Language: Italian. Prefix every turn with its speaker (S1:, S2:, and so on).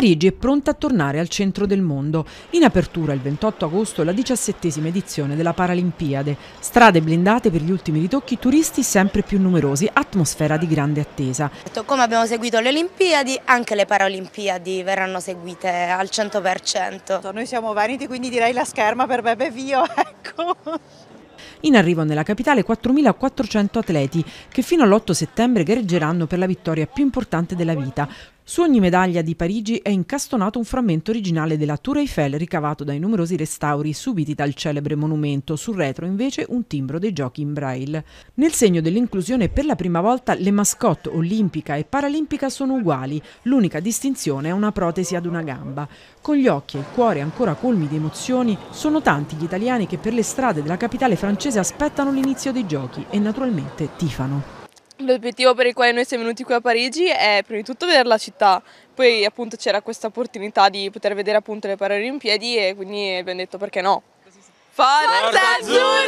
S1: Parigi è pronta a tornare al centro del mondo. In apertura il 28 agosto la diciassettesima edizione della Paralimpiade. Strade blindate per gli ultimi ritocchi, turisti sempre più numerosi, atmosfera di grande attesa.
S2: Come abbiamo seguito le Olimpiadi, anche le Paralimpiadi verranno seguite al 100%.
S3: Noi siamo veneti, quindi direi la scherma per Bebe Vio, ecco.
S1: In arrivo nella capitale 4.400 atleti che fino all'8 settembre gareggeranno per la vittoria più importante della vita, su ogni medaglia di Parigi è incastonato un frammento originale della Tour Eiffel ricavato dai numerosi restauri subiti dal celebre monumento, sul retro invece un timbro dei giochi in braille. Nel segno dell'inclusione per la prima volta le mascotte olimpica e paralimpica sono uguali, l'unica distinzione è una protesi ad una gamba. Con gli occhi e il cuore ancora colmi di emozioni, sono tanti gli italiani che per le strade della capitale francese aspettano l'inizio dei giochi e naturalmente tifano.
S4: L'obiettivo per il quale noi siamo venuti qui a Parigi è prima di tutto vedere la città, poi appunto c'era questa opportunità di poter vedere appunto le Paralimpiadi e quindi abbiamo detto perché no. Forza Azzurri!